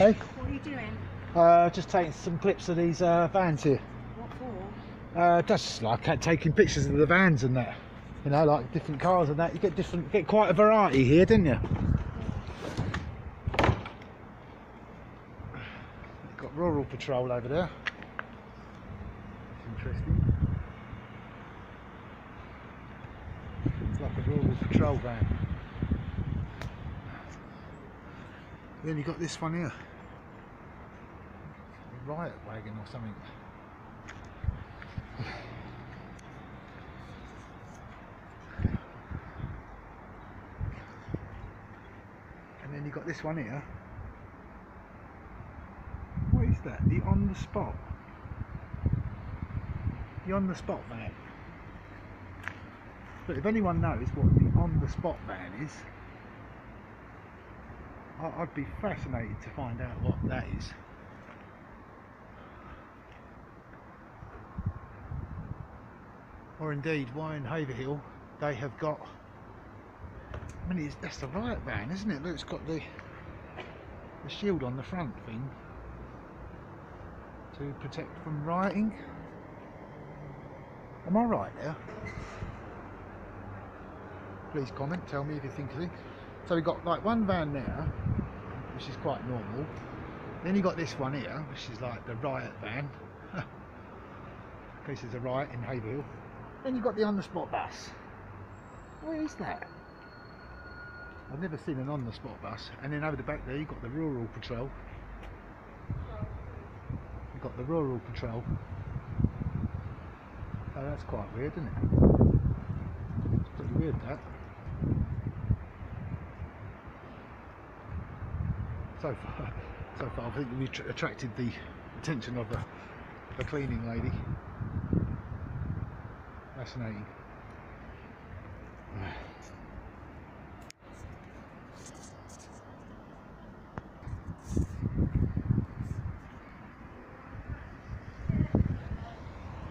Hey, What are you doing? uh, just taking some clips of these uh, vans here. What for? Uh, just like taking pictures of the vans and that. You know, like different cars and that. You get different, get quite a variety here, didn't you? You've got rural patrol over there. Interesting. It's like a rural patrol van. Then you got this one here. A riot wagon or something. And then you got this one here. What is that? The on the spot. The on the spot van. But if anyone knows what the on the spot van is, I'd be fascinated to find out what that is. Or indeed, why in Haverhill they have got. I mean, it's, that's the riot van, isn't it? Look, it's got the the shield on the front thing to protect from rioting. Am I right there? Please comment, tell me if you think of it. So we've got like one van there, which is quite normal. Then you got this one here, which is like the riot van. in case there's a riot in Haverhill. Then you've got the on the spot bus. What is that? I've never seen an on the spot bus. And then over the back there you've got the rural patrol. You've got the rural patrol. Oh, that's quite weird, isn't it? It's pretty weird that. So far, so far I think we tr- attracted the attention of the, the cleaning lady. Fascinating.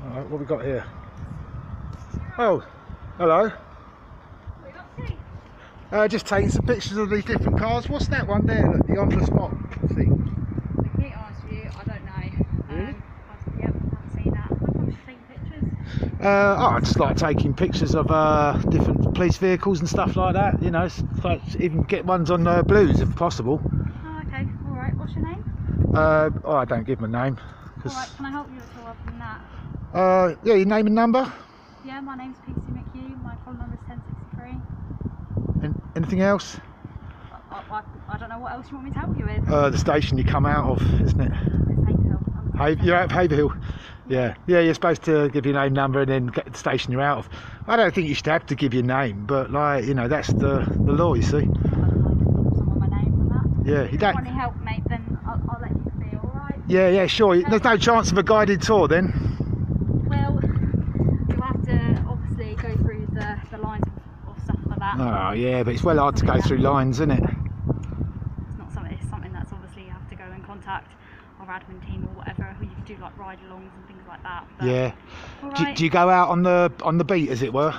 Alright, what we got here? Oh, hello. Uh, just taking some pictures of these different cars. What's that one there? Look, the on the spot thing. To be honest with you, I don't know. Really? Um, I've, yep, I've seen that. I've seen pictures. Uh, oh, I just like taking pictures of uh, different police vehicles and stuff like that. You know, s- like even get ones on uh, blues if possible. Oh, okay. All right. What's your name? Uh, oh, I don't give my name. All right. Can I help you at all other than that? uh, yeah, your name and number. Yeah, my name's PC And anything else? I, I, I don't know what else you want me to help you with. Uh, the station you come out of, isn't it? It's Haverhill. You're out of Haverhill. Yeah, yeah. You're supposed to give your name, number, and then get the station you're out of. I don't think you should have to give your name, but like you know, that's the the law. You see. I don't know some of my name and that. Yeah, If you don't. want any help, mate, then I'll, I'll let you be, alright? Yeah, yeah, sure. There's no chance of a guided tour then. Well, you have to obviously go through the, the lines of, of stuff like that. Oh yeah, but it's well hard to go through lines, isn't it? It's not something, it's something that's obviously you have to go and contact our admin team or whatever, who you can do like ride alongs and things like that. But, Yeah. Do, do you go out on the on the beat, as it were?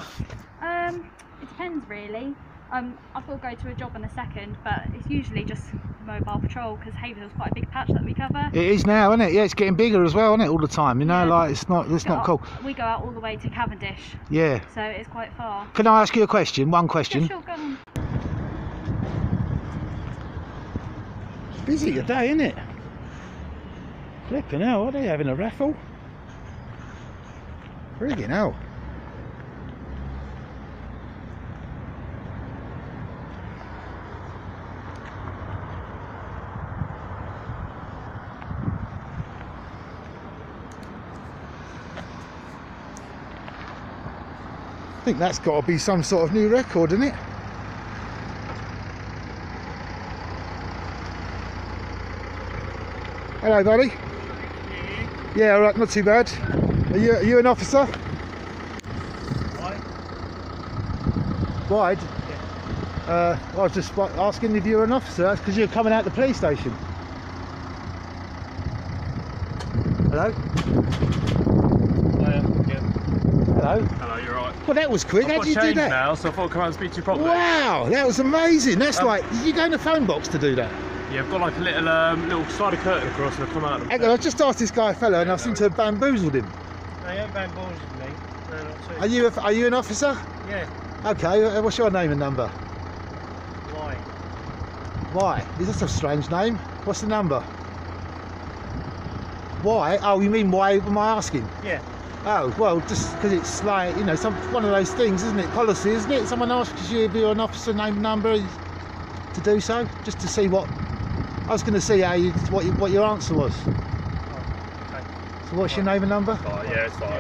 Um, it depends really. Um, I've got to go to a job in a second, but it's usually just mobile patrol because Haverhill's quite a big patch that we cover. It is now, isn't it? Yeah, it's getting bigger as well, isn't it? All the time, you know. Yeah. Like it's not it's not cool. We go out all the way to Cavendish, Yeah. so it's quite far. Can I ask you a question? One Yeah, question. sure, go on. Busy today, isn't it? Flipping hell, are they having a raffle? Friggin' hell. I think that's got to be some sort of new record, isn't it? Hello, buddy. Yeah, all right, not too bad. Are you, are you an officer? Wide? Uh, I was just asking if you're an officer. That's because you're coming out the police station. Hello? Hello. Hello, right. Well, that was quick. I've How got did you do that? now, so I thought I'd come out and speak to you properly. Wow, that was amazing. That's Um, like, you go in the phone box to do that? Yeah, I've got like a little um, little slider curtain across and I've come out. Hang on, I just asked this guy a fella and I seem to have bamboozled him. No, you haven't bamboozled me. No, not too. Are you a, are you an officer? Yeah. Okay, uh, what's your name and number? Why? Why? Is this a strange name? What's the number? Why? Oh, you mean why am I asking? Yeah. Oh, well, just because it's like, you know, some one of those things, isn't it? Policy, isn't it? Someone asks you if you're an officer name number to do so, just to see what. I was going to see how you, what, you, what your answer was. Oh, okay. So, what's your name and number? Oh, yeah, it's fine.